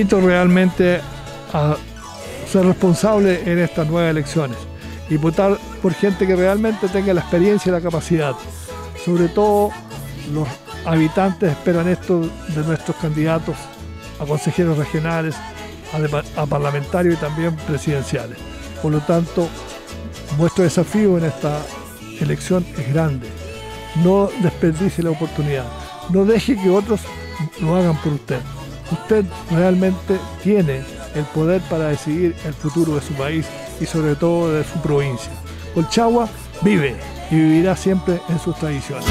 invite a ser responsable en estas nuevas elecciones y votar por gente que realmente tenga la experiencia y la capacidad. Sobre todo los habitantes esperan esto de nuestros candidatos a consejeros regionales, a, parlamentarios y también presidenciales. Por lo tanto, vuestro desafío en esta elección es grande. No desperdicie la oportunidad. No deje que otros lo hagan por usted. Usted realmente tiene el poder para decidir el futuro de su país y sobre todo de su provincia. Colchagua vive y vivirá siempre en sus tradiciones.